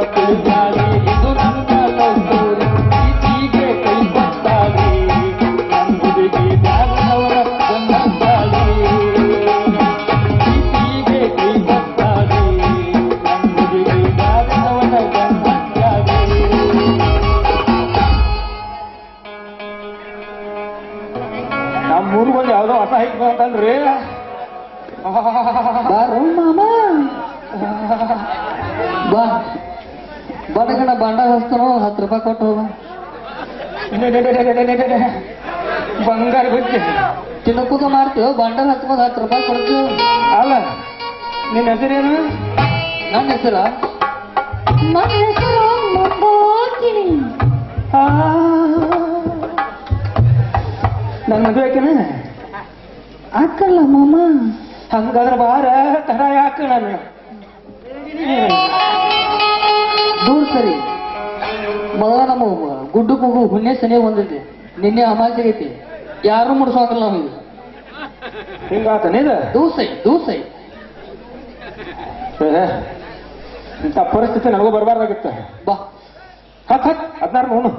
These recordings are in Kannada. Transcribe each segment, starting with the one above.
pela ಬಂಡಲ್ ಹಚ್ಕೊಂಡು ಹತ್ತು ರೂಪಾಯಿ ಕೊಡ್ತೀವಿ. ಅಲ್ಲ ನಿನ್ನ ಹೆಸರೇನು? ನನ್ನ ಹೆಸರ? ನನ್ನ ಹೆಸರು ಮಂದಾಕಿನಿ ನನ್ನ ನನ್ನ ಆಕೆನ ಹಾಕಲ್ಲ ಮಾಮ. ಹಂಗಾದ್ರೆ ಬಾರ ತರ ಯಾಕ ನಾನು. ದೂರ ಸರಿ. ಮೊದಲ ನಮ್ಮ ಗುಡ್ಡು ಕೂಗು ಹುಣ್ಣೆ ಸನಿ ಬಂದೈತಿ ನಿನ್ನೆ ಅಮಾಸೆ ಐತಿ ಯಾರು ಮುಡ್ಸೋಕಲ್ಲ ನಮಗೆ. ಹಿಂಗಾತನ ಇದು ದೂಸೈ ದೂಸೈ. ಇಂಥ ಪರಿಸ್ಥಿತಿ ನನಗೂ ಬರಬಾರ್ದಾಗಿತ್ತು. ಬಾ. ಹತ್ ಹತ್. ಹದಿನಾರು ನೋನು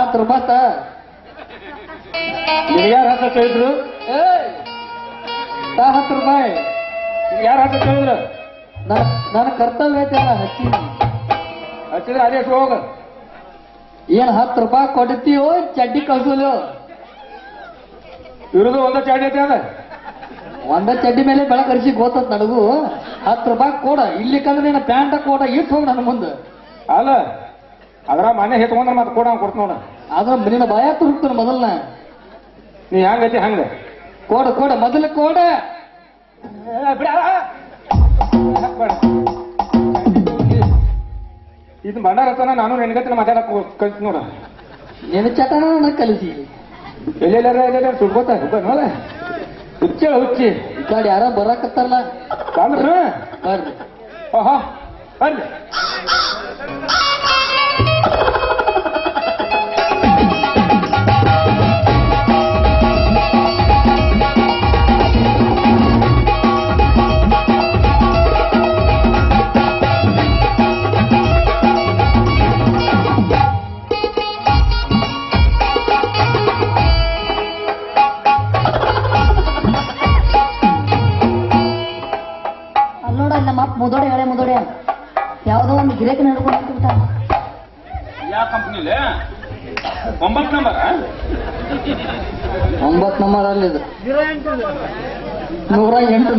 ಹತ್ತು ರೂಪಾಯಿ ಯಾರು ಹತ್ತ ಕೇಳಿದ್ರು? ಏಯ್. ತಾ ಹತ್ತು ರೂಪಾಯಿ ಯಾರು ಹತ್ತ ಕೇಳಿದ್ರು? ನನ್ನ ಕರ್ತವ್ಯ ಐತೆ ನಾ ಹಚ್ಚೀನಿ. ಹಚ್ಚಿದ್ರೆ ಅದೇ ಹೋಗ. ಏನ್ ಹತ್ತು ರೂಪಾಯಿ ಕೊಡ್ತೀವೋ ಚಡ್ಡಿ ಕಳ್ಸೋದು ಇರೋದು ಒಂದ ಚಡ್ಡಿ ಐತೆ ಅದ. ಒಂದ ಚಡ್ಡಿ ಮೇಲೆ ಬೆಳಕರಿಸಿ ಗೊತ್ತದ ನನಗೂ. ಹತ್ತು ರೂಪಾಯಿ ಕೊಡ ಇಲ್ಲಿ ಕಂದ್ರೆ ನಿನ್ನ ಪ್ಯಾಂಟ ಕೊಡ ಇಟ್ಟು ಹೋಗ ನನ್ನ ಮುಂದೆ. ಅಲ್ಲ ಅದ್ರ ಮನೆ ಹೆತ್ಕೊಂಡ್ರೆ ಮತ್ತೆ ಕೊಡ ಕೊಡ್ತ ನೋಡ. ಅದ್ರ ನಿನ್ನ ಭಯ ತುರುಕ್ತಾನೆ ಮೊದಲ್ನ. ನೀ ಹೆಂಗೈತಿ ಹಂಗ? ಕೊಡ ಮೊದಲು ಮೊದಲ ಕೋಡ. ಇದು ಬಂಡಾರತನ ನಾನು ನೆನ್ಗತ್ತಿನ ಮಾತಾಡಕ್ ಕಳ್ಸಿ ನೋಡ. ನಿನ್ನ ಚಟನ ನನಗೆ ಕಲಿಸಿ ಎಲ್ಲೆಲ್ಲಾರ ಎಲ್ಲೆಲ್ಲಾರ ಸುಡ್ಕೋತ ನೋಡ. ಹುಚ್ಚ ಹುಚ್ಚಿ. ಈ ಕಡೆ ಯಾರೋ ಬರಾಕತ್ತಾರಲ್ಲ. ಬಂದ್ರ. ಬರ್ರಿ. ಆಹಾ ಬರ್ರಿ.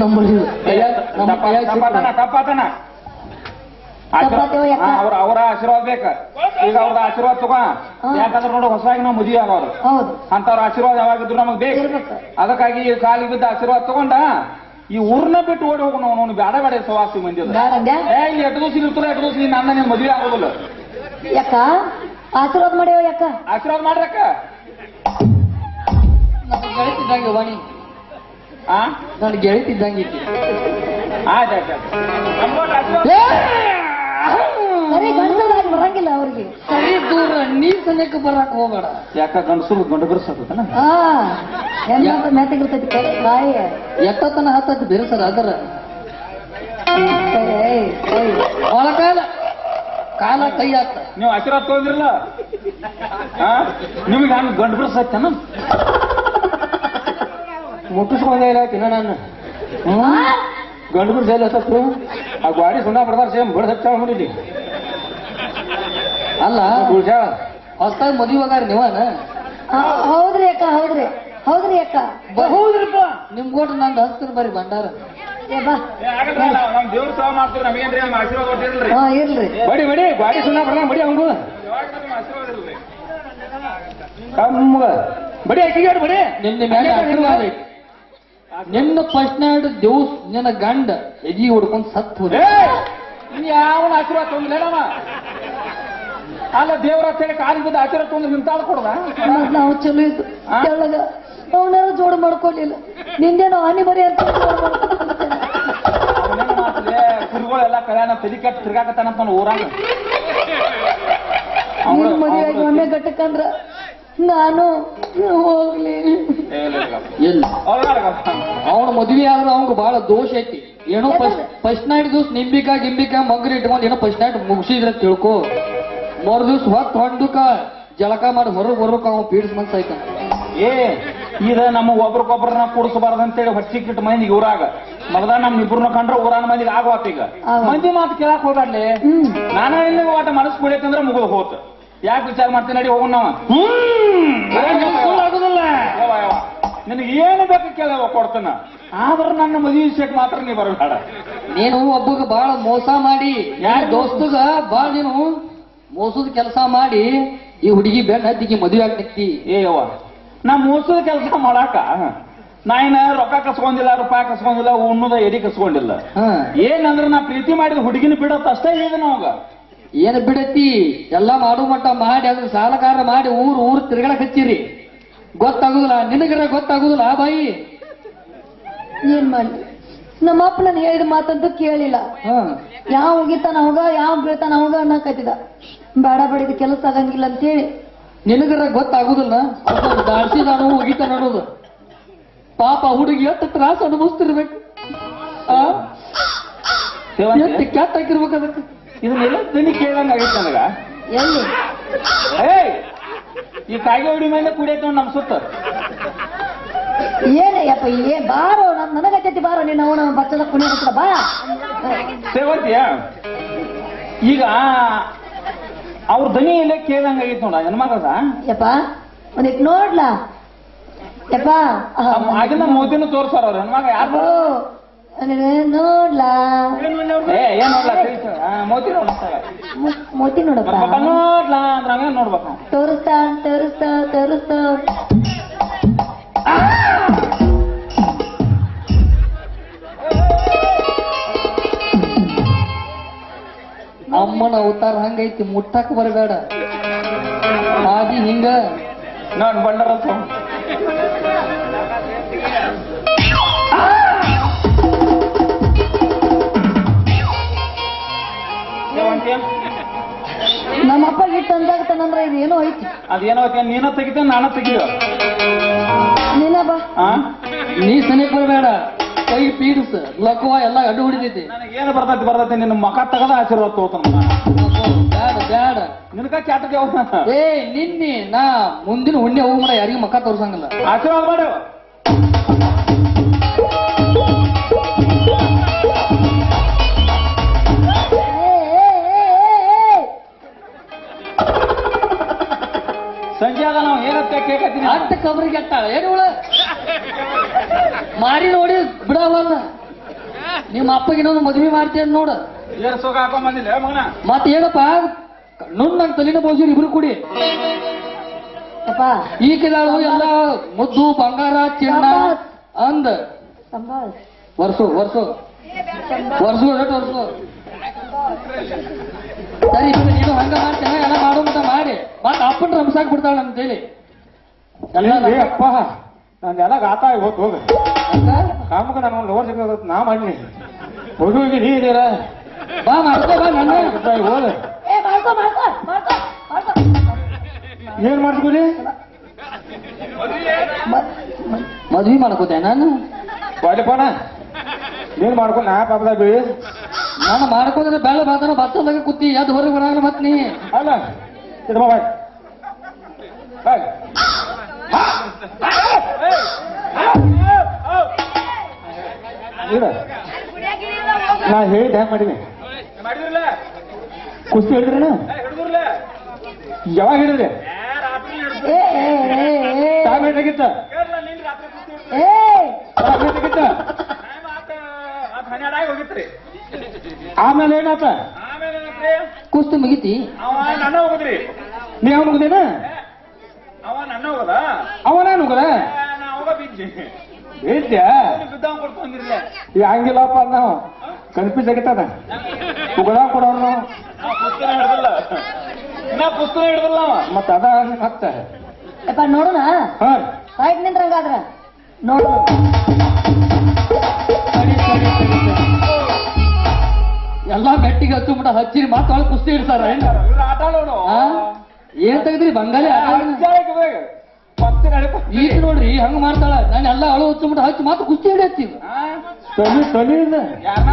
ನಂಬರ್ ತಪ್ಪಾತನ ಅವ್ರ ಅವರ ಆಶೀರ್ವಾದ ಬೇಕ. ಈಗ ಅವ್ರ ಆಶೀರ್ವಾದ ತಗೋ. ಯಾಕಂದ್ರೆ ನೋಡು ಹೊಸದಾಗಿ ನಾವು ಮದುವೆ ಆಗೋರು ಹೌದು. ಅಂತವ್ರ ಆಶೀರ್ವಾದ ಯಾವಾಗಿದ್ರು ನಮಗ್ ಬೇಕು. ಅದಕ್ಕಾಗಿ ಈ ಕಾಲಿಗೆ ಬಿದ್ದ ಆಶೀರ್ವಾದ ತಗೊಂಡ ಈ ಊರ್ನ ಬಿಟ್ಟು ಓಡಿ ಹೋಗೋಣ ಅವನು ಬೇಡ ಬೇಡ ಸವಾಸಿ ಮಂದಿ ಇಲ್ಲಿ ಎಷ್ಟು ದಿವಸ ಇರ್ತಾರ ಎಷ್ಟು ದಿವಸ ನೀನ್ ನನ್ನ ನೀನ್ ಮದುವೆ ಆಗೋದಿಲ್ಲ. ಯಾಕ ಆಶೀರ್ವಾದ ಮಾಡ್ಯಾವ ಯಾಕ ಆಶೀರ್ವಾದ ಮಾಡ್ರಕ್ಕ ಗಳಿಸಿದ್ದಂಗೆ ವಾಣಿ. ಆ? ನನ್ನ ಗೆಳತಿದ್ದಂಗೆ ಆಯ್ತು ಗಂಡಸರಾಗಿ ಬರಂಗಿಲ್ಲ ಅವ್ರಿಗೆ. ಸರಿ ದೂರ ನೀ ಸನೇಕ ಬರಕ್ ಹೋಗಬೇಡ. ಯಾಕ ಗಂಡಸರು ಗಂಡು ಬಿರ್ಸತ್ತನ ಕೈ ಬಾಯಿ. ಎತ್ತತನ ಹತ್ತತ್ತು ಬೆರೆಸರ ಅದರ. ಸರಿ ಏಯ್, ಏಯ್. ಒಳ ಕಾಲ ಕಾಲ ಕೈ ಆತ. ನೀವು ಆಶೀರ್ವಾದ ತಗೊಂಡಿರಲ್ಲ? ನಿಮ್ಗೆ ನಾನು ಗಂಡು ಬಿರ್ಸತ್ತನ ಮುಟ್ಟಿಸ್ಕೊಂಡ ಇಲ್ಲ ತಿನ್ನ ನಾನು. ಹ್ಮ್? ಗಂಡು ಬಿಡ್ಸ ಇಲ್ಲ ಸತ್ತು. ಆ ಗಾಡಿ ಸುಣ್ಣ ಬರ್ತಾರ ಸೇಮ್ ಬಿಡ ಸತ್ತ ಮಾಡಿದ್ವಿ ಅಲ್ಲ ಗುಳ್ಜಾಳ ಹೊಸ್ತಾಗ ಮದುವೆ ಹೋಗಾರ ನೀವನ? ಹೌ- ಹೌದ್ರಿ ಅಕ್ಕ ಹೌದ್ರಿ. ಹೌದ್ರಿ ಅಕ್ಕ. ಹೌದ್ರಪ್ಪ. ಕೊಟ್ಟು ನಂದು ಹಸ್ತಿನ ಬರ್ರಿ ಭಂಡಾರ. ನಮ್ ಹಾ ಇರ್ಲಿ ಬಡಿ ಬಡಿ ಗಾಡಿ ಸುಣ್ಣ ಬಿಡ ಬಡಿ ಅವಂಗು ಕಮ್ಮಗ ಬಡಿ ಅಕ್ಕಿಗೆ ಬಡಿ. ನಿಮ್ಮ ಮೇಲೆ ಆಶೀರ್ವಾದ ಐತಿ. ನಿನ್ನ ಫಸ್ಟ್ ನೈಟ್ ದಿವ್ಸ ನಿನ್ನ ಗಂಡ ಎಜಿ ಹೊಡ್ಕೊಂಡು ಸತ್ತು ಹೋದ? ಯಾವನ ಆಶೀರ್ವಾದ ತಗೊಂಡಿಲ್ಲ ಅಲ್ಲ ದೇವರ ಅಂತೇಳಿ ಕಾಲಿಗೆ ಬಿದ್ದು ಆಶೀರ್ವಾದ ತೊಂದ್ರೆ ನಿಂತಾಳ ಕೊಡದ? ನಾವು ಚಲೋ ಇದ್ದು. ತೆಳ್ಳಗ. ಅವನ್ನೆಲ್ಲ ಜೋಡು ಮಾಡ್ಕೊಳ್ಳಿಲ್ಲ ನಿಂದೇನು ಹಾನಿ ಬರೀ ಅಂತ ಗುರುಗಳೆಲ್ಲ ಕಲ್ಯಾಣ ತಲಿ ಕೆಟ್ಟ ತಿರ್ಗಾಕತ್ತಾನಂತ ಊರಾಗ. ಅವನ ಮದುವೆಯಾಗಿ ಒಮ್ಮೆ ಗಟ್ಟಕ್ಕಂದ್ರ ನಾನು ಹೋಗ್ಲಿ. ಅವನ ಮದ್ವೆ ಆದ್ರೆ ಅವಂಗ ಬಹಳ ದೋಷ ಐತಿ. ಏನೋ ಫಸ್ಟ್ ಫಸ್ಟ್ ನೈಟ್ ದಿವ್ಸ ನಿಂಬಿಕ ಗಿಂಬಿಕ ಮಗ್ರಿ ಇಟ್ಕೊಂಡು ಏನೋ ಫಸ್ಟ್ ನೈಟ್ ಮುಗಿಸಿದ್ರೆ ತಿಳ್ಕೊ. ಮರು ದಿವ್ಸ ಹೊತ್ತು ಹೊಂಡುಕ ಜಳಕ ಮಾಡಿ ಹೊರಗೆ ಬರ್ಬೇಕು ಅವ ಪೀಡ್ಸ್ ಮನ್ಸ ಐತ. ಏ ಇದ ನಮ್ಮ ಒಬ್ರಿಗೊಬ್ರನ್ನ ಕೂಡಿಸಬಾರ್ದು ಅಂತೇಳಿ ಹೊಚ್ಚಿಕ್ಕಿಟ್ಟು ಮಂದಿಗೆ ಊರಾಗ. ಮಗದ ನಮ್ ಇಬ್ರನ್ನ ಕಂಡ್ರೆ ಊರಾನ ಮಂದಿಗೆ ಆಗೋತ್ ಈಗ. ಮಂದಿ ಮಾತು ಕೇಳಕ್ ಹೋಗಾಡ್ಲಿ ನಾನು ಇಲ್ಲಿ ಆಟ ಮನಸ್ಸು ಕುಡಿಯತ್ತಂದ್ರೆ ಮುಗಿದು ಹೋತ್. ಯಾಕೆ ವಿಚಾರ ಮಾಡ್ತೀನಿ ನಡಿ ಹೋಗೋಣ ಆಗುದಿಲ್ಲ. ನಿನಗೆ ಏನು ಬೇಕು ಕೇಳವ ಕೊಡ್ತಾನ. ಆದ್ರೆ ನನ್ನ ಮದುವೆ ವಿಷಯಕ್ಕೆ ಮಾತ್ರ ನೀ ಬರಬೇಡ. ನೀನು ಒಬ್ಬಗ ಬಹಳ ಮೋಸ ಮಾಡಿ ಯಾರ? ದೋಸ್ತಗ ಬಾಳ ನೀನು ಮೋಸದ ಕೆಲಸ ಮಾಡಿ ಈ ಹುಡುಗಿ ಬೆನ್ನ ಹತ್ತಿಗೆ ಮದುವೆ ಆಗ್ತೈತಿ ಏ ಯವ್ವ ನಾ ಮೋಸದ ಕೆಲಸ ಮಾಡಾಕ ನಾ ಏನ ರೊಕ್ಕ ಕಸ್ಕೊಂಡಿಲ್ಲ ರೂಪಾಯಿ ಕಸ್ಕೊಂಡಿಲ್ಲ ಉಣ್ಣದ ಎಡಿ ಕಸ್ಕೊಂಡಿಲ್ಲ. ಏನಂದ್ರೆ ನಾ ಪ್ರೀತಿ ಮಾಡಿದ ಹುಡುಗಿನ ಬಿಡತ್ತ ಅಷ್ಟೇ ಹೇಳಿದೆ ನಾವಾಗ ಏನ್ ಬಿಡತಿ? ಎಲ್ಲ ಮಾಡು ಮಟ್ಟ ಮಾಡಿ ಅದ್ರ ಸಾಲಕಾರ ಮಾಡಿ ಊರು ಊರು ತಿರ್ಗಾಡಕ್ ಹಚ್ಚಿರಿ. ಗೊತ್ತಾಗುದಿಲ್ಲ. ನಿನಗರ ಗೊತ್ತಾಗುದಿಲ್ಲ ಬಾಯಿ? ಏನ್ ಮಾಡಿ? ನಮ್ಮ ಅಪ್ಪ ನಾನು ಹೇಳಿದ ಮಾತಂತೂ ಕೇಳಿಲ್ಲ. ಹ. ಯಾವ ಹೋಗಿತಾನ ಅವಾಗ ಯಾವ ಬೀಳ್ತಾನ ಅವಾಗ ಅನ್ನಕತ್ತಿದ. ಬೇಡ ಬೇಡಿದ ಕೆಲಸ ಆಗಂಗಿಲ್ಲ ಅಂತೇಳಿ. ನಿನಗರ ಗೊತ್ತಾಗುದಿಲ್ಲ. ದಾಡ್ಸಿ ನಾನು ಹೋಗಿತ ನೋಡೋದು ಪಾಪ ಹುಡುಗಿ ಎತ್ತ ತ್ರಾಸ ಅನುಭವಿಸ್ತಿರ್ಬೇಕು? ಆ? ಕ್ಯಾತ್ ಹಾಕಿರ್ಬೇಕು ಅದಕ್ಕೆ? ಇದನ್ನೆಲ್ಲ ದನಿ ಕೇಳಂಗ ಆಗೈತೆ ನನಗ. ಎಲ್ಲಿ? ಏಯ್! ಈ ಕಾಗೆ ಹುಡಿ ಮೇಲೆ ಕುಡಿಯತ್ತ ನಮ್ ಸುತ್ತ. ಏನ ಯಪ್ಪ ಏ ಬಾರೋ ನನ್ ನನಗತ್ತೈತಿ ಬಾರೋ ನೀನು ಅವನ ಬಚ್ಚದ ಕುಣಿ ಹತ್ರ ಬಾ. ಸೇವಂತಿಯ ಈಗ ಅವ್ರ ದನಿ ಎಲ್ಲ ಕೇಳಂಗ ಆಗೈತೆ ನೋಡ ಹೆಣ್ಮಗದ ಯಪ್ಪ ಒಂದಿಟ್ ನೋಡ್ಲಾ? ಯಪ್ಪ ಆಗಿನ ಮೋದಿನ ತೋರ್ಸಾರ ಅವ್ರ ಹೆಣ್ಮಗ ಯಾರು ನೋಡ್ಲಾ? ಏ ಏನ್ ನೋಡ್ಲಾ? ತಿಳಿಸು. ಆ, ಮೋದಿ ನೋಡ್ತಾರ ಮು- ಮೋತಿ ನೋಡಪ್ಪ? ನೋಡ್ಲಾ? ಅಂದ್ರ ಹಂಗ ನೋಡ್ಬೇಕು? ನಾವು. ತೋರಿಸ್ತಾ ತೋರಿಸ್ತಾ ತೋರಿಸ್ತಾ. ಅಮ್ಮನ ಅವತಾರ ಹಂಗೈತಿ ಮುಟ್ಟಕ್ ಬರಬೇಡ. ಹಾಗೆ ಹಿಂಗ. ನೋಡ್ ಬಂಡರ ನಮ್ಮಪ್ಪ ಗಿಟ್ಟು ಅಂದಾಗತ್ತಾನಂದ್ರ ಇದು ಏನೋ ಐತಿ. ಅದೇನೋ ನೀನ ತೆಗಿತ ನಾನ ತೆಗಿಯೋ? ನೀನ ಬಾ. ನೀ ಸನಿಕ್ ಬರಬೇಡ. ಕೈ ಪೀಡಿಸ್ ಲಕ್ವ ಎಲ್ಲ ಅಡ್ಡು ಹೊಡಿತೈತಿ. ಏನು ಬರ್ತೈತಿ ಬರ್ತೈತಿ? ನಿನ್ನ ಮಕ ತಗದ ಆಶೀರ್ವಾದ ತಗೋತಾನ ಬ್ಯಾಡ ಬ್ಯಾಡ. ನಿನಕ ಚಾಟ ದೇವ ಏ ನಿನ್ನೆ ನಾ ಮುಂದಿನ ಹುಣ್ಣೆ ಹೋಗ್ ಮಾಡ ಯಾರಿಗೂ ಮಕ್ಕ ತೋರ್ಸಂಗಿಲ್ಲ. ಆಶೀರ್ವಾದ ಮಾಡು. ಕೇಳ್ಕತ್ತೀನಿ ಕಬರಿ ಕಬರಿಗೆ ಅಟ್ಟ ಏನು ಇವಳ? ಮಾರಿ ನೋಡಿ ಬಿಡವಲ್ಲ ನಿಮ್ಮ ಅಪ್ಪಗೆ ಇನ್ನೊಂದು ಮದ್ವೆ ಮಾಡ್ತೇನೆ ನೋಡು. ಏರ್ ಸೋಗ ಹಾಕೊಂಡ್ ಬಂದಿಲ್ಲ ಮಗನ? ಮತ್ ಏನಪ್ಪ ನುಣ್ಣಂಗ್ ತಲಿನ ಬೋಜಿ ಇಬ್ರು ಕೂಡಿ. ಈ ಈಗಿದಾಳು ಎಲ್ಲ ಮುದ್ದು ಬಂಗಾರ ಚಿನ್ನ ಅಂದ. ವರ್ಷ ವರ್ಷು ವರ್ಷು ವರ್ಷು ಎಷ್ಟು ವರ್ಷು ಸರಿ ನೀನು ಹಂಗ ಮಾಡ್ತೇನೆ ಎಲ್ಲ ಮಾಡೋ ಮಾಡಿ. ಮತ್ತೆ ಅಪ್ಪನ ರಂಸಾಕ್ ಬಿಡ್ತಾಳ ಅಂತ ಹೇಳಿ ಎಲ್ಲ ಏ ಅಪ್ಪ ನಂದೆಲ್ಲ ಗಾತ ಆಗಿ ಹೋಗ್ ಹೋಗ. ಕಾಮಕ ನಾನು ಲೋನ್ ಸಿಗೋದು ನಾ ಮಾಡಿ ಹುಡುಗಿ ನೀರ ಬಾ ಮಾಡ್ಕೋ ಬಾ ನನ್ನ. ಹೋದ ಏ ಮಾಡ್ಕೋ ಮಾಡ್ಕೋ ಮಾಡ್ಕೋ ಮಾಡ್ಕೋ. ಏನ್ ಮಾಡ್ತೀವಿ ಮದ್ವಿ ಮಾಡ್ಕೋತೆ ನಾನು? ಬಾಲಿಪಣ ನೀನ್ ಮಾಡ್ಕೊಂಡು ನಾ ಪಾಪದ ಬೀಳಿ. ನಾನು ಮಾಡ್ಕೋದ್ರೆ ಬೆಳ ಬಾತನ ಬತ್ತದಾಗ ಕುತ್ತಿ ಎದ್ದು ಹೊರಗೆ ಬರ ಮತ್ ನೀ. ಅಲ್ಲ ಇದು ಬಾಯ್. ಬಾಯ್. ನಾ ಹೇಳಿದ್ ಹೆಂಗ್ ಮಾಡೀನಿ? ಕುಸ್ತಿ ಹಿಡಿದ್ರಲ್ಲ ಯಾವಾಗ ಹೇಳಿದ್ರೆ ಆಮೇಲೆ ಏನಾತ? ಕುಸ್ತಿ ಮುಗಿತಿ? ಅವ ನನ್ನ ಹೋಗುದ್ರಿ ನೀ ಅವ್ನು ಹೋಗುದೇನ ಅವ ನನ್ನ ಹೋಗದ? ಅವನ ಹೋಗದ? ನಾ ಹೋಗ ಬಿದ್ದಿ ಹೇಳ್ತ್ಯಾ ಬಿದ್ದಾವ್ ಕೊಡ್ಕೊಂಡಿರ್ಲ ಈ ಹಂಗಿಲ್ಲಪ್ಪ ನಾವು ಕನ್ಫ್ಯೂಸ್ ಆಗಿತ್ತದ ಉಗಳ ಕೊಡೋರು ನಾವು ಪುಸ್ತಕ ಹಿಡ್ದಲ್ಲ. ನಾ ಪುಸ್ತಕ ಹಿಡ್ದಲ್ಲ ಅವ. ಮತ್ತ ಅದ ಹತ್ತ ಯಪ್ಪ ನೋಡೋಣ? ಹಾ. ಆಯ್ತು ನಿಂದ್ರಂಗಾದ್ರ? ನೋಡು. ಸರಿ, ಸರಿ, ಸರಿ, ಸರಿ. ಎಲ್ಲಾ ಗಟ್ಟಿಗೆ ಹಚ್ಚು ಬಿಡ ಹಚ್ಚಿರಿ ಮಾತಾಡ ಕುಸ್ತಿ ಇಡ್ತಾರ ಆಟ? ಏನ್ ತೆಗದ್ರಿ? ಬಂಗಾಲಿ ಈಗ ನೋಡ್ರಿ ಹಂಗ ಮಾಡ್ತಾಳ. ನಾನು ಎಲ್ಲ ಅಳು ಹಚ್ಚಿಬಿಟ್ಟು ಹಚ್ಚಿ ಮಾತು ಕುಸ್ತಿ ಹಿಡಿಯತ್ತೀವಿ ತೊಲಿ ತೊಲಿ ಇಲ್ಲ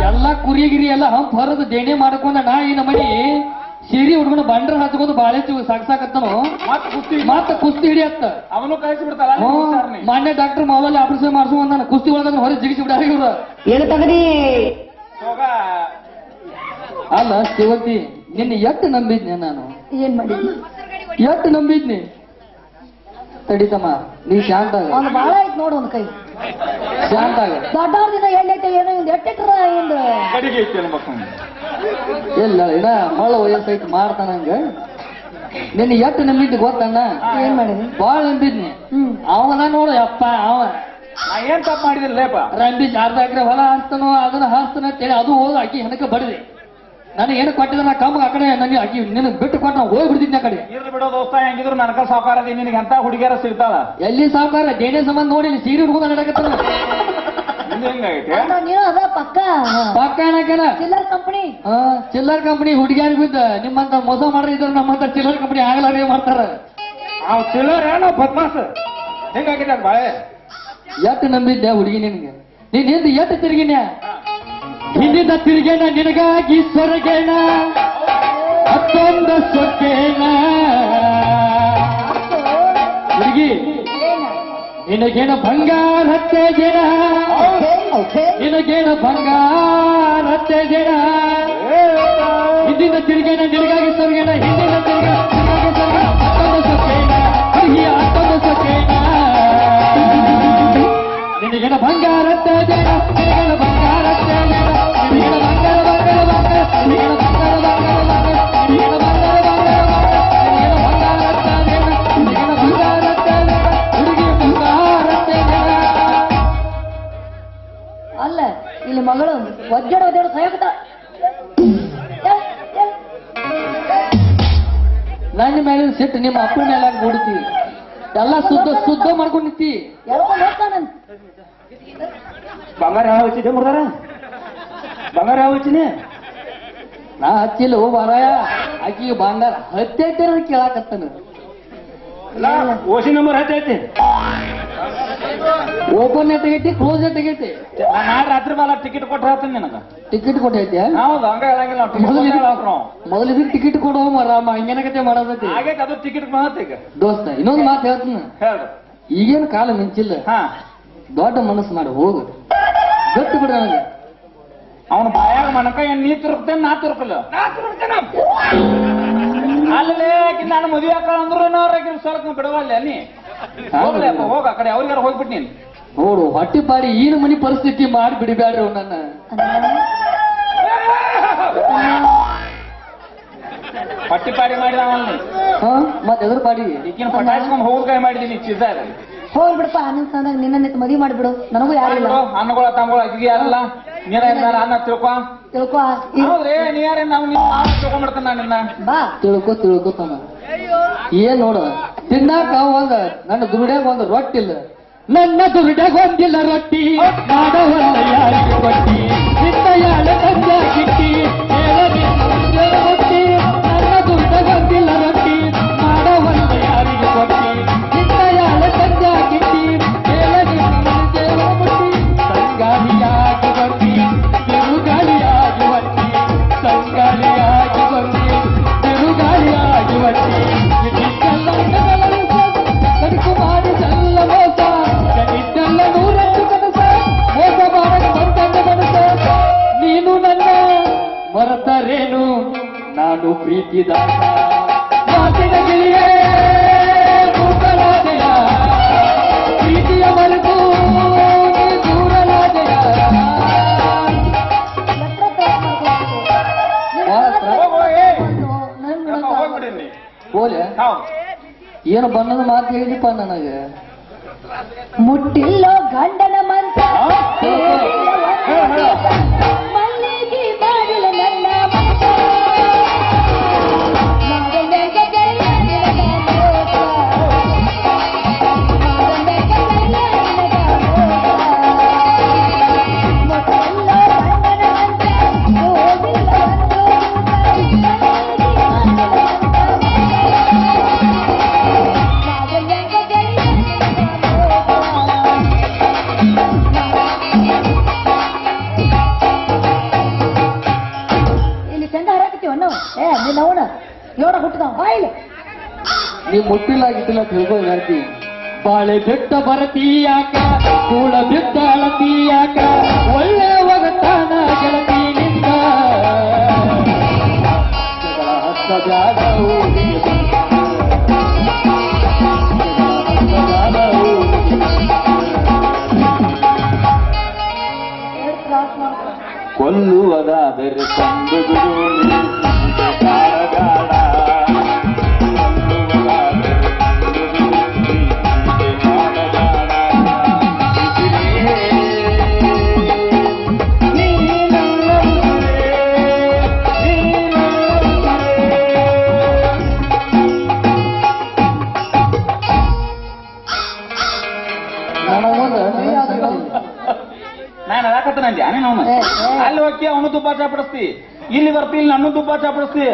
ಎಲ್ಲಾ ಕುರಿ ಗಿರಿ ಎಲ್ಲ ಹಂ ಹೊರದು ದೇಣೆ ಮಾಡ್ಕೊಂಡ ನಾ ಈ ಮನಿ ಸೀರಿ ಹುಡುಗನ ಬಂಡ್ರ ಹಚ್ಕೊಂಡು ಬಾಳೆ ಸಾಕ್ ಸಾಕತ್ತನು ಮತ್ತ ಕುಸ್ತಿ ಹಿಡಿಯತ್ತ. ಅವನು ಕಳಿಸಿ ಬಿಡ್ತಾರ ಮಾನ್ಯ ಡಾಕ್ಟರ್ ಮಾವಲ್ಲಿ ಆಪರೇಷನ್ ಮಾಡಿಸು ನಾನು ಕುಸ್ತಿ ಒಳಗ ಹೊರ ಜಿಗಿಸಿ ಬಿಡ ಇವ್ರ. ಏನು ತಗದಿ? ಅಲ್ಲ ಶಿವತಿ ನಿನ್ನ ಎತ್ತ ನಂಬಿದ್ನೆ ನಾನು. ಏನ್ ಮಾಡಿದ್ನಿ ಎಟ್ಟು ನಂಬಿದ್ನಿ? ತಡಿತಮ್ಮ ನೀ ಶಾಂತ ಆಗ. ಅವ್ನು ಬಾಳ ಐತ್ ನೋಡು ಒಂದ್ ಕೈ. ಶಾಂತ ಆಗ. ದೊಡ್ಡವ್ರದಿಂದ ಎಲ್ಲೈತೆ ಏನೋ ಒಂದು ಎಟ್ಟೆಟ್ರ ಒಂದು ಕಡಿಗೆ ಐತಿ ಅನ್ಬೇಕು ಇಲ್ಲ ಇನ್ನ ಮಳ ವಯಸ್ಸೈತಿ ಮಾಡ್ತಾನ ಹಂಗ. ನಿನ್ನ ಎಷ್ಟು ನಂಬಿದ್ನಿ ಗೊತ್ತಣ್ಣ? ಏನ್ ಮಾಡಿದ್ನಿ ಬಾಳ ನಂಬಿದ್ನಿ. ಅವನ ನೋಡು ಅಪ್ಪ ಅವ ನಾ ಏನ್ ತಪ್ಪು ಮಾಡಿದಿಲ್ಲೇಪ ರಂಬಿ ಅರ್ಧ ಎಕರೆ ಹೊಲ ಹಾಸ್ತಾನೋ ಅದನ್ನ ಹಾಸ್ತಾನ ಅಂತೇಳಿ ಅದು ಹೋದ ಆಕಿ ಹೆನಕ ಬಡದೆ ನನಗೆ ಏನು ಕೊಟ್ಟಿದ್ರೆ ನಾ ಕಮ್ಮ ಆ ಕಡೆ ನನಗೆ ಅಕ್ಕಿ ನಿನಗೆ ಬಿಟ್ಟು ಕೊಟ್ಟು ನಾವು ಹೋಗಿ ಬಿಡ್ತಿದ್ನಿ ಆ ಕಡೆ. ಇರ್ಲಿ ಬಿಡೋ ದೋಸ್ತ ಹೆಂಗಿದ್ರು ನನಕ ಸಾವುಕಾರ ನಿನಗೆ ಅಂತ ಹುಡುಗಿಯರ ಸಿಗ್ತಾಳ ಎಲ್ಲಿ ಸಾವುಕಾರ? ದೇಣೆ ಸಂಬಂಧ ನೋಡಿ ಇಲ್ಲಿ ಸೀರೆ ಹುಡುಗ ನಡಕತ್ತಾನ ಹೆಂಗೈತೆ ಅಣ್ಣ, ನೀನು ಅದ ಪಕ್ಕ. ಚಿಲ್ಲರ್ ಕಂಪನಿ. ಹಾ ಚಿಲ್ಲರ್ ಕಂಪನಿ ಹುಡುಗಿಯಾರ ಬಿದ್ದ ನಿಮ್ಮಂತ ಮೋಸ ಮಾಡ್ರಿ ಇದ್ರ ನಮ್ಮಂತ ಚಿಲ್ಲರ್ ಕಂಪನಿ ಆಗಲಾರೇ ಮಾಡ್ತಾರ. ಅವ್ ಚಿಲ್ಲರ್ ಏನೋ ಬದ್ಮಾಸ್. ಹೆಂಗಾಗಿದೆ ಬಾಳೆ ಎಟ್ಟು ನಂಬಿದ್ದೆ ಹುಡುಗಿ ನಿನ್ಗೆ? ನೀನ್ ಹಿಂದೆ ಎಟ್ಟು ತಿರುಗಿನ ಹಿಂದಿನ ತಿರುಗೇನ ನಿನಗಾಗಿ ಸ್ವರ್ಗೇನ ಹತ್ತೊಂದು ಸೊಕ್ಕೇನ? ಹುಡುಗಿ, ನಿನಗೇನ ಬಂಗಾರ ಹತ್ತೆ ಜನ ನಿನಗೇನ ಬಂಗಾರ ಹತ್ತೆ ಜನ ಹಿಂದಿನ ತಿರುಗೇನ ನಿನಗಾಗಿ ಸ್ವರ್ಗೇನ ಹಿಂದಿನ ತಿರುಗ ಹತ್ತೊಂದು ಸೊಕ್ಕೇನ? ಹುಡುಗಿ, ಹತ್ತೊಂದು ಸೊಕ್ಕೇನ? ನಿನಗೇನ ಬಂಗಾರ ಹತ್ತೆ ಜನ ನಿನಗೇನ ಬಂಗಾರ ಜನ ಬಂಗಾರ ಬಂಗಾರ ಬಂಗಾರ ನಿನಗೇನ ಬಂಗಾರ ಬಂಗಾರ ಬಂಗಾರ ನಿನಗೇನ ಬಂಗಾರ ಬಂಗಾರ ಬಂಗಾರ ನಿನಗೇನ ಬಂಗಾರ ಹತ್ತೆ ಜನ ನಿನಗೇನ ಬಂಗಾರ ಹತ್ತೆ ಜನ ಬಂಗಾರ ಹತ್ತೆ ಅಲ್ಲ ಇಲ್ಲಿ ಮಗಳು ಸಾಯಕತ್ತ ನನ್ನ ಮೇಲಿನ ಸಿಟ್ಟು ನಿಮ್ಮ ಅಪ್ಪನ ಮೇಲೆ ಬಿಡ್ತಿ ಎಲ್ಲ ಶುದ್ಧ ಶುದ್ಧ ಮಾಡ್ಕೊಂಡಿತ್ತಿ ಬಂಗಾರ ಯಾವ ಮುರ್ದಾರ? ಬಂಗಾರ ನಾ ಹಚ್ಚಿಲ್ಲ ಓ ಬಾರಾಯ. ಆಕಿಗೆ ಬಂಗಾರ ಹತ್ತೈತೆ ಕೇಳಾಕತ್ತನ. ಓಸಿ ನಂಬರ್ ಹತ್ತೈತಿ ಓಪನ್ ತೆಗೈತಿ ಕ್ಲೋಸ್ ತೆಗೈತಿ ನಾಳೆ ರಾತ್ರಿ ಬಾಲ ಟಿಕೆಟ್ ಕೊಟ್ರ ಹೇಳ್ತೀನಿ ನಿನಗ. ಟಿಕೆಟ್ ಕೊಟ್ಟೈತಿ ಹೌದು ಹಂಗ ಹೇಳಂಗಿಲ್ಲ ಮೊದಲು ಇದಕ್ಕೆ ಟಿಕೆಟ್ ಕೊಡೋ ಮರಾಮ ಹಿಂಗೇನಕತೆ ಮಾಡೋದೈತಿ. ಆಗೈತೆ ಅದು ಟಿಕೆಟ್ ಈಗ. ದೋಸ್ತ ಇನ್ನೊಂದು ಮಾತು ಹೇಳ್ತೀನಿ. ಹೇಳ್ರಿ. ಈಗೇನು ಕಾಲ ಮಿಂಚಿಲ್ಲ. ಹಾ. ದೊಡ್ಡ ಮನಸ್ಸು ಮಾಡಿ ಹೋಗು. ಗಟ್ಟು ಬಿಡ ನನಗೆ. ಅವನ ಬಾಯಾಗ ಮನಕ ಏನ್ ನೀ ತುರುಕ್ತೇನೆ ನಾ ತುರುಕಲ್ಲ? ಅಲ್ಲೇ ಆಕಿ ನಾನು ಮದುವೆ ಹಾಕಳ ಅಂದ್ರು ಅವ್ರಿಗೆ ಸ್ವಲ್ಪ ಬಿಡವಲ್ಲ ನೀ? ಹೋಗ್ಲೇ ಹೋಗ ಆ ಕಡೆ ಅವ್ರಿಗಾರ ಹೋಗ್ಬಿಟ್ಟು ನೀನು. ನೋಡು ಹೊಟ್ಟಿ ಪಾಡಿ ಈನ ಮನಿ ಪರಿಸ್ಥಿತಿ ಮಾಡಿ ಬಿಡಿಬ್ಯಾಡ್ರಿ ಅವನನ್ನ ಪಟ್ಟಿ ಪಾಡಿ ಮಾಡಿದ ಅವಲ್ಲಿ ಮತ್ತೆ ಎದುರು ಪಾಡಿ. ಈಗಿನ ಪಟಾಯಿಸ್ಕೊಂಡು ಹೋಗ್ಕಾಯಿ ಮಾಡಿದೀನಿ ಚಿದ್ದಾರ ಹೋಗ್ಬಿಡಪ್ಪ ಆನಂದ್ ಸ್ಥಾನದಾಗ ನಿನ್ನ ಮದುವೆ ಮಾಡ್ಬಿಡು. ನನಗೂ ಯಾರಿಲ್ಲ. ಅನ್ನಗಳ ತಮ್ಮಗಳ ಅಜ್ಜಿಗೆ ಯಾರಲ್ಲ? ನೀರ ಏನಾರ ಅನ್ನ ತಿಳ್ಕೊ. ತಿಳ್ಕೊ. ಈ- ಹೌದ್ರಿ ನೀ ಯಾರೇ ನಾವು ನಿಮ್ಮ ಮಾವ ತಿಳ್ಕೊಂಡ್ಬಿಡ್ತಾನೆ ನಾನು ನಿನ್ನ ಬಾ. ತಿಳ್ಕೊ ತಿಳ್ಕೊತಾನ ಏನ್ ನೋಡ ತಿನ್ನಾಕ ಒಂದ ನನ್ನ ಒಂದ್ ರೊಟ್ಟಿ ಇಲ್ಲ ನನ್ನ ದುರ್ಡ್ಯಾಗ ಒಂದಿಲ್ಲ ರೊಟ್ಟಿ. ಮಾಡವಲ್ಲ ಯಾರಿಗೆ ಕೊಟ್ಟಿ ನಿನ್ನ ಯಾಳ ತಂದ ಕಿಟ್ಟಿ ಹೇಳ ಒಂದು ನನ್ ನೋಡಕ್ಕ ಹೋಗ್ಬಿಡಿ. ನೀ ಬೋಲೆ ಹೌದು. ಏನು ಬಣ್ಣದ ಮಾತು ಹೇಳಿದಪ್ಪ ನನಗೆ? ಮುಟ್ಟಿಲ್ಲ ಗಿಟ್ಟಿಲ್ಲ ತಿಳ್ಕೊ ಹೇಳ್ತಿ ಬಾಳೆ ಬಿಟ್ಟ ಬರತೀಯಾಕ? ಕೂಳ ಬಿಟ್ಟ ಅಳತೀಯಾಕ? ಒಳ್ಳೆ ಒಗತಾನ ಗೆಳತಿನಿಂದ. ಜಗಳ ಹತ್ತ ಬ್ಯಾಡ ಬರ್ತಿ ನನ್ನ ದುಬ್ಬ ಚಾಪಡಿಸ್ತಿ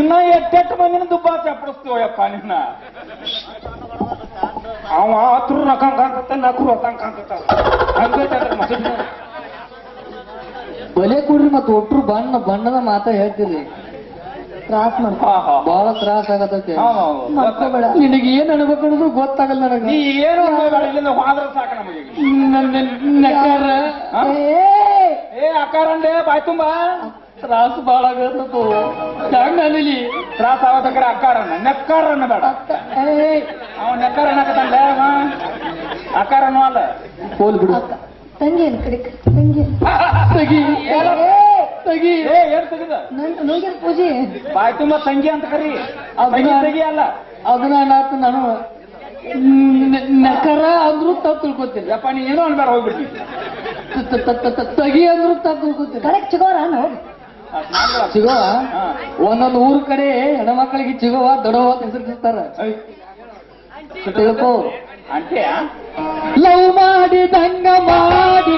ಇನ್ನ ಎಟ್ಟೆಟ್ಟು ಮಂದಿನ ದುಬ್ಬ ಚಾಪಡಿಸ್ತೀವ ಯಪ್ಪ ನಿನ್ನ. ಅವ ಹತ್ರ ನಕಂಗ್ ನಕ್ರು ಹೊತ್ತಂಗ್ ಬಲೆ ಕೊಡ್ರಿ ಮತ್ತೆ ಒಟ್ರು ಬಣ್ಣ ಬಣ್ಣದ ಮಾತ ಹೇಳ್ತೀರಿ. ತ್ರಾಸ್ ಮಾಡ್ಕೊ ಬಹಳ ತ್ರಾಸ ಆಗತೈತಿ ನಿನಗೆ ಏನ್ ಅನ್ಬೇಕು ಅನ್ನೋದು ಗೊತ್ತಾಗಲ್ಲ ನನಗೆ. ನೀ ಏನು ಮಾಡ್ಬೇಡ, ಇಲ್ಲಿಂದ ಹೋದ್ರ ಸಾಕ ನಮಗೆ ನಕಾರ ಏ! ಅಕ್ಕಾರಂಡೆ ಬಾಯ್ ತುಂಬಾ. ತ್ರಾಸ ಬಾಳ ಆಗತ್ತಪ್ಪ ಹೆಂಗ ಅನಿಲಿ ತ್ರಾಸ ಆವತ್ತಕರ ಅಕ್ಕಾರನ್ನ. ನೆಕ್ಕಾರನ್ನ ಬೇಡ. ಅವ ನೆಕ್ಕಾರ ಅನ್ನಕತ್ತಂಡೆ ಅವ? ಅಕ್ಕಾರನು ಅಲ್ಲ. ಹೋಲ್ ಬಿಡು. ತಂಗಿ ಏನ್ ಕಡೆ ತಂಗಿ. ತಗಿ. ಏ ತಗಿ. ಏ ಏನ್ ತೆಗಿದ? ನನ್ ನಂಗೆ ಪೂಜೆ. ಬಾಯ್ ತುಂಬಾ ತಂಗಿ ಅಂತ ಕರಿ. ತಂಗಿ ತೆಗಿ ಅಲ್ಲ. ಅದನ್ನ ನಾತು ನಾನು ನಕರ ಅಂದ್ರು ತಪ್ಪು ತಿಳ್ಕೊತೀನಿ. ಅಪ್ಪ ನೀ ಏನೋ ಅನ್ಬೇಡ ಹೋಗ್ಬಿಡ್ತೀನಿ ತಗಿ ಅಂದ್ರು ತಪ್ಪು ತಿಳ್ಕೊತೀನಿ. ಕರೆಕ್ಟ್ ಚಿಗೋರ ಹೋಗಿ. ಚಿಗವ ಹಾ. ಒಂದೊಂದು ಊರ್ ಕಡೆ ಹೆಣ್ಮಕ್ಳಿಗೆ ಚಿಗವ ದೊಡವ ಅಂತ ಹೆಸರಿಸ್ತಾರ ತಿಳ್ಕೋ. ಮಾಡಿ ಲವ್ ಮಾಡಿದಂಗ ಮಾಡಿ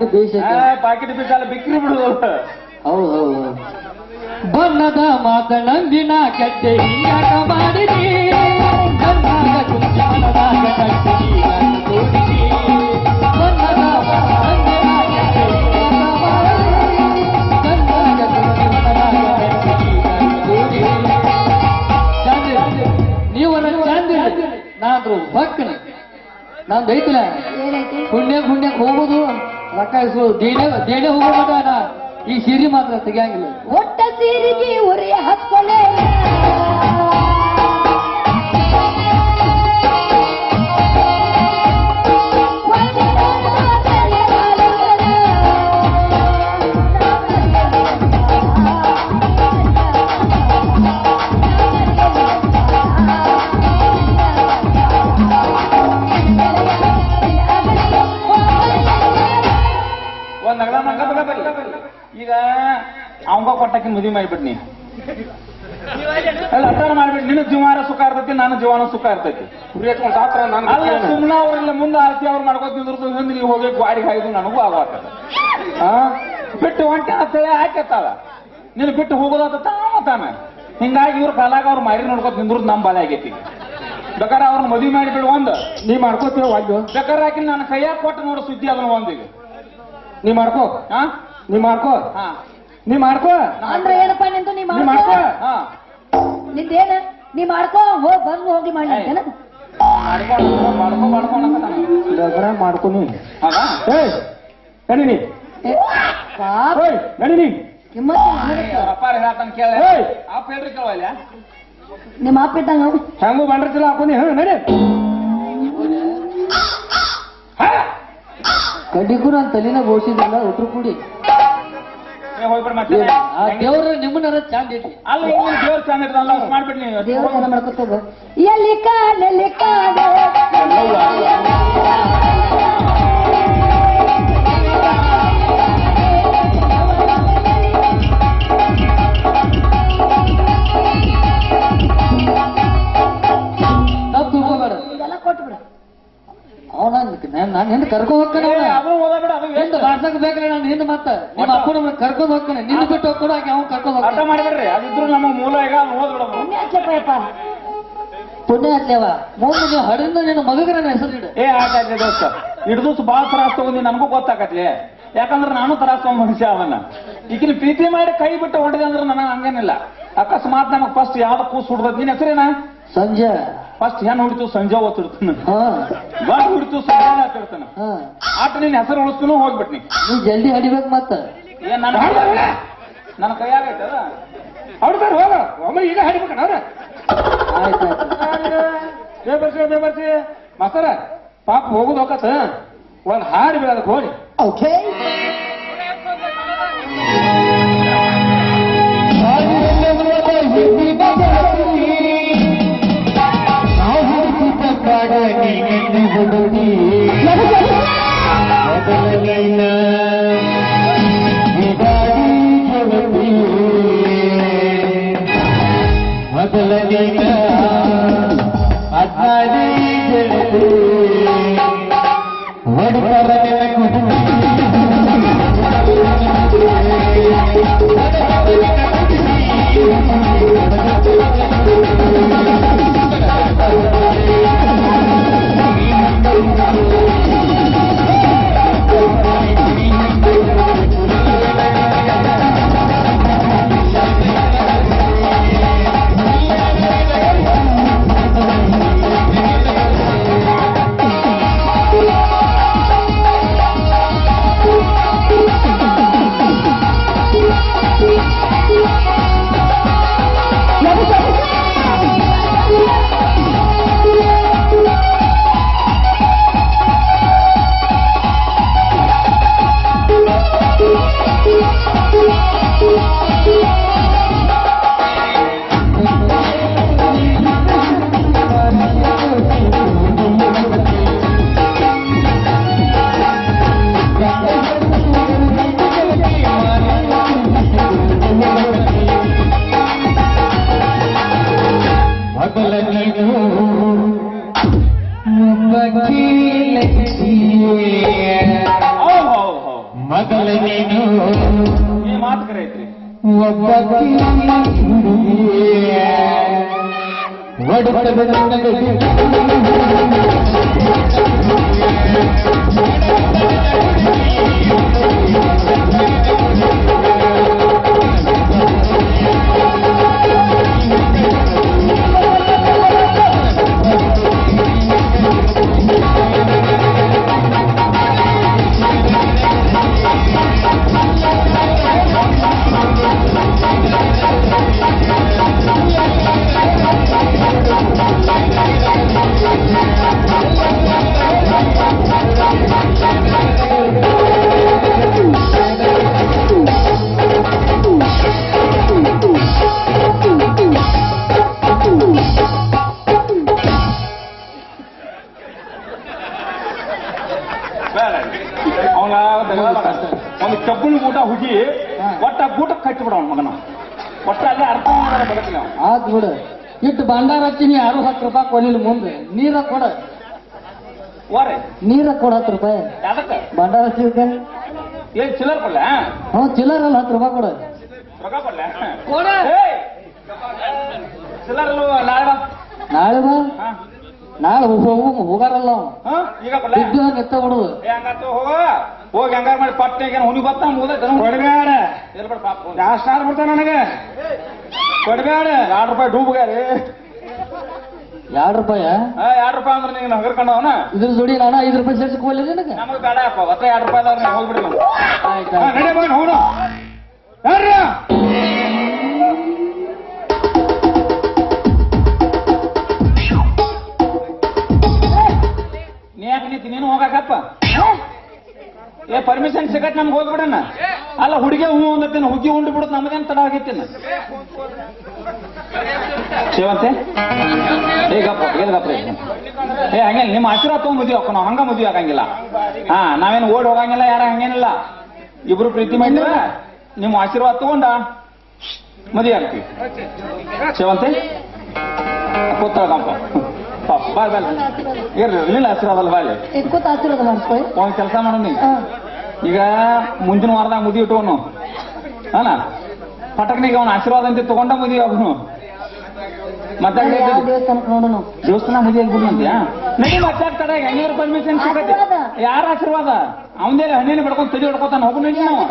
ಪಾಕಿಟ್ ದೇಶ ಆ, ಪಾಕಿಟ್ ಬಿಸಾಲ ಬಿಕ್ರಿ ಬಿಡುದು ಹೌದು ಹೌದು ಬಣ್ಣದ ಮಾತನಂದಿನ ಕೆಟ್ಟೆ ಹಿಂಗಾಟ ಮಾಡಿದಿ. ನಾದ್ರು ನಾನು ಐತಿಲ್ಲ ಏನೈತಿ ಪುಣ್ಯ ಪುಣ್ಯಕ್ಕೆ ಹೋಗೋದು. ಇಸ್ಕೊಳ್ಳೋದು ದೇಣೆ ದೇಣೆ ಈ ಸಿರಿ ಮಾತ್ರ ತೆಗಿಯಂಗಿಲ್ಲ. ಒಟ್ಟ ಸೀರಿಗೆ ಉರಿ ಹತ್ಕೊಲೆ ಅವಂಗ ಕೊಟ್ಟಕ್ಕೆ ಮದುವೆ ಮಾಡಿಬಿಡ್ನಿ ಅಲ್ಲ ಅರ್ಥ ಮಾಡ್ಬಿಟ್ಟು ನಿನ್ನ ಜೀವಾನ ಸುಖ ಇರ್ತೈತಿ ನನ್ನ ಜೀವನ ಸುಖ ಇರ್ತೈತಿ. ನಾನು ಅಲ್ಲ ಸುಮ್ಮನೆ ಅವ್ರೆಲ್ಲ ಮುಂದೆ ಆರ್ತಿ ಅವ್ರು ಮಾಡ್ಕೋತ ನಿಂದ್ರು ಹಿಂದೆ ನೀವು ಹೋಗಿ ಗಾಡಿ ಹಾಯ್ದು ನನಗೂ ಆಗತ್ತ ಆ? ಬಿಟ್ಟು ಹೊಂಟೆ ಅಂತೇಳಿ ಹಾಕತ್ತಾವ ನಿನ್ ಬಿಟ್ಟು ಹೋಗೋದಾತ ತಾವ ತಾನ. ಹಿಂಗಾಗಿ ಇವ್ರ ಕಾಲಾಗ ಅವ್ರು ಮಾರಿ ನೋಡ್ಕೋತ ನಿಂದ್ರು ನಮ್ಮ ಬಾಲ ಆಗೈತಿ. ಬೇಕಾದ್ರೆ ಅವ್ರನ್ನ ಮದುವೆ ಮಾಡಿಬಿಡು ಒಂದು. ನೀ ಮಾಡ್ಕೋತೀವ ವಾದ್ಯ ಬೇಕಾದ್ರೆ ಹಾಕಿ ನನ್ನ ಕೈಯಾಗ ಕೊಟ್ಟು ನೋಡೋ ಸುದ್ದಿ ಅದನ್ನ ಒಂದಿಗೆ ನೀ ಮಾಡ್ಕೋ. ಹಾ ನೀ ಮಾಡ್ಕೋ? ಹಾ. ನೀ ಮಾಡ್ಕೋ. ಅಂದ್ರೆ ಏನಪ್ಪ ನಿಂತು ನೀ ನೀ ಮಾಡ್ಕೋ. ಮಾಡ್ಕೋ. ಹಾ. ನಿಂದೇನ? ನೀ ಮಾಡ್ಕೋ ಹೋಗ್ ಬಂದು ಹೋಗಿ ಮಾಡಿ ಅಂತೇನ ಮಾಡ್ಕೊಂಡು ಮಾಡ್ಕೊಂಡು ಮಾಡ್ಕೊಂಡು ಲಗ್ನ ಮಾಡ್ಕೊನಿ ಹೌದಾ? ಏಯ್ ನಡೀನಿ. ಏ, ಪಾಪ. ಏಯ್ ನಡೀನಿ. ಕಿಮ್ಮತ್ ನನಗೆ. ಅಪ್ಪಾರ ಹೇಳ್ತಾನೆ ಕೇಳ. ಏಯ್! ಅಪ್ಪ ಹೇಳ್ರಿ ನಿಮ್ಮ ಅಪ್ಪ ಇದ್ದಂಗ ಅವ್ನು. ಹೆಂಗು ಬಂಡ್ರ ಚಲ ಹಾಕೊಂಡಿ ಹ ನಡಿ. ಕಡ್ಡಿಗೂ ನಾನು ತಲಿನ ಬೋಸಿದಿಲ್ಲ ಒಟ್ರು ಕೂಡಿ. ದೇವ್ರ ನಿಮ್ಮನ್ನ ಚಂದ ಐತಿ. ಅಲ್ಲ ದೇವ್ರ ಚಂದ ಇರ್ತಲ್ಲ ಮಾಡ್ಬಿಟ್ಟು ನೀವು ದೇವ್ರ ಮಾಡ್ಕೊತ ಹೋಗು. ಎಲ್ಲಿ ಕಾಲೆ ಅವನ ನಾನು ಹಿಂದೆ ಕರ್ಕೊಂಡ್ ಹೋಗ್ತಾನೆ ಅವನ. ಹೋದ ಬಾರ್ಸಕ್ ಬೇಕಲ್ಲ ನಾನು ಹಿಂದೆ ಮತ್ತ. ನಿಮ್ಮ ಕರ್ಕೊಂಡ್ ಹೋಗ್ತಾನೆ. ನಿನ್ನ ಬಿಟ್ಟು ಹೋಗ್ಕೊಂಡು ಅವನು ಅವ್ನು ಕರ್ಕೊಂಡ್ ಅರ್ಥ ಹೋಗ್ತಾನೆ. ಮಾಡಿಬಿಡ್ರಿ. ಅದಿದ್ರು ನಮ್ಮ ಮೂಲ ಈಗ ಪುಣ್ಯ ಹಚ್ಚಪ್ಪ ಪುಣ್ಯ ಹತ್ಲೇವ ಮುಂದೆ ನೀವು ಹಡಿಂದ ನಿನ್ನ ಮಗಗ ನನ್ನ ಹೆಸರು ಇಡು. ಏ ದೋಸ್ತ. ಭಾಳ ತ್ರಾಸ ತಗೊಂಡಿ ನಮಗೂ ಗೊತ್ತಾಗತ್ಲಿ. ಯಾಕಂದ್ರೆ ನಾನು ತ್ರಾಸ ತಗೊಂಡ್ ಮನುಷ್ಯ ಅವನ್ನ ಈಗಿನ ಪ್ರೀತಿ ಮಾಡಿ ಕೈ ಬಿಟ್ಟು ಹೊಡೆದೆ ಅಂದ್ರೆ ನನಗೆ ಹಂಗೇನಿಲ್ಲ. ಅಕಸ್ಮಾತ್ ನಮಗ್ ಫಸ್ಟ್ ಯಾವ್ದು ಕೂಸ್ ಹುಡ್ದದ್? ನಿನ್ ಹೆಸರೇನಾ? ಸಂಜೆ. ಫಸ್ಟ್ ಹೆಣ್ ಹುಡ್ತು? ಸಂಜೆ ಓದ್ತಿರ್ತಾನ ಹಾ. ಹುಡ್ತು ಸಂಜೆ ಹಾತಿರ್ತಾನ ಹಾ. ಆಟ ನಿನ್ ಹೆಸರು ಉಳಿಸ್ತು ಹೋಗ್ಬಿಟ್ನಿ. ನೀ ಜಲ್ದಿ ಹಡಿಬೇಕು ಮತ್ತ. ಏನ್ ನನ್ನ ನನ್ನ ಕೈಯಾಗ ಅದ ಅವ್ರ ಹೋಗ. ಒಮ್ಮೆ ಈಗ ಹಾಡಿಬೇಕಣ್ಣ ಅವ್ರ ಬೇಬರ್ಸಿ ಬೇಬರ್ಸಿ ಮಾಸ್ತರ ಪಾಪ ಹೋಗುದು ಹೋಗತ್ತ. ಒಂದ್ ಹಾಡಿ ಬೀಳದ ಹೋಗಿ. ಓಕೆ decir ನೀರ ಕೊಡ ಓರೆ ನೀರ ಕೊಡ ಹತ್ತು ರೂಪಾಯಿ ಯಾದಕ್ಕ ಭಂಡಾರ ಹಚ್ಚಿದ್ಕೆ ಏನ್ ಚಿಲ್ಲರ್ ಕೊಡ್ಲ ಹ್ಞೂ ಚಿಲ್ಲರ್ ಅಲ್ಲ ಹತ್ತು ರೂಪಾಯಿ ಕೊಡ ರೊಕ್ಕ ಕೊಡ್ಲ ಕೊಡ. ಏಯ್! ಚಿಲ್ಲರ್ ಅಲ್ವ, ನಾಳೆ ಬಾ. ನಾಳೆ ಬಾ ಹಾ. ನಾಳೆ ಹೋಗು ಹೋಗಾರಲ್ಲ ಅವ್ನು ಹಾ? ಈಗ ಕೊಡ್ಲ ಬಿದ್ದು ಎತ್ತ ಬಿಡುದು ಏ, ಹಂಗಾತು ಹೋಗ ಹೋಗಿ ಹಂಗಾರ ಮಾಡಿ ಪಟ್ನೆ ಹುನಿ ಬತ್ತ ಮುಗ್ದ ಕೊಡ್ಬೇಡ ಎಲ್ಬೇಡ ಪಾಪ ಹೋಗಿ. ಯಾವ ಸ್ಟಾರ್ ಬಿಡ್ತಾವ ನನಗೆ ಕೊಡ್ಬೇಡ ಎರಡು ರೂಪಾಯಿ ಡೂಬ್ಗಾರಿ ಎರಡ್ ರೂಪಾಯ? ಎರಡು ರೂಪಾಯಿ ಅಂದ್ರೆ ನೀನು ಹಗರ್ಕೊಂಡವನ ಇದ್ರ ಜೋಡಿ ನಾನು ಐದು ರೂಪಾಯಿ ಸೇರ್ಸ್ಕೊಳ್ಳಿ ನಿನಗೆ? ನಮಗೆ ಬೇಡ ಅಪ್ಪ ಒತ್ತ ಎರಡು ರೂಪಾಯಿ ಆದರೆ ಹೋಗ್ಬಿಡಿ ಆಯ್ತಾ ನಡಿ ಬಾ ಹೋಗೋಣ. ಯಾರ್ರಿ? ನೀ ಯಾಕೆ ನೀನು ಹೋಗಕಪ್ಪ. ಏ ಪರ್ಮಿಷನ್ ಸಿಗತ್ ನಮ್ಗೆ ಹೋಗ್ಬಿಡಣ ಅಲ್ಲ, ಹುಡುಗಿ ಹೂ ಅಂದತ್ತೇನೆ ಹುಗ್ಗಿ ಉಂಡು ಬಿಡುದು ನಮಗೇನ್ ತಡ ಆಗೈತೇನ? ಶಿವಂತೆ? ಏ, ಗಪ್ಪ ಏ ಹಂಗೆ ನಿಮ್ಮ ಆಶೀರ್ವಾದ ತಗೊಂಡ್ ಮದುವೆ ನಾವು ಹಂಗ ಮದುವೆ ಆಗಂಗಿಲ್ಲ. ಹಾ, ನಾವೇನು ಓಡ್ ಹೋಗಂಗಿಲ್ಲ, ಯಾರ ಹಂಗೇನಿಲ್ಲ. ಇಬ್ರು ಪ್ರೀತಿ ಮಾಡಿದ್ರ ನಿಮ್ಮ ಆಶೀರ್ವಾದ ತಗೊಂಡ. ಮದುವೆ ಆಗ್ತೀವಿ. ಕೂತ್ರ ಕೂತ್ಕೊಳಕಪ್ಪ ಬಾ ಬಾ ಇರ್ಲಿ ಇರ್ಲಿಲ್ಲ ಆಶೀರ್ವಾದ ಅಲ್ಲ ಬಾಲಿ ಇಟ್ಕೋತ ಆಶೀರ್ವಾದ ಮಾಡ್ಕೊಳ್ಳಿ ಒಂದ್ ಕೆಲಸ ಮಾಡೋಣ ನೀ. ಹಾ. ಈಗ ಮುಂದಿನ ವಾರದಾಗ ಮುದಿ ಇಟ್ಟವನು. ಅಲ್ಲ? ಪಟಕ್ನಿಗೆ ಅವನ ಆಶೀರ್ವಾದ ಅಂತ ತಗೊಂಡ ಮುದಿ ಅವನು. ಮತ್ತೆ ಅಲ್ಲಿ ಯಾವ ದೇವಸ್ಥಾನಕ್ಕೆ ನೋಡೋಣ ದೇವಸ್ಥಾನ ಮದುವೆ ಆಗ್ಬಿಡ್ನಂತ್ಯಾ ನಡಿ ಮತ್ತೆ ಆಗ್ತದೆ. ಹೆಂಗಾರು ಪರ್ಮಿಷನ್ ಸಿಗತ್ತೆ ಆಶೀರ್ವಾದ. ಯಾರ ಆಶೀರ್ವಾದ? ಅವನದೇ ಹಣ್ಣಿನ ಬಿಡ್ಕೊಂಡು ತಡಿ ಹೊಡ್ಕೊತಾನ. ಹೋಗು ನಡಿ ನಾವು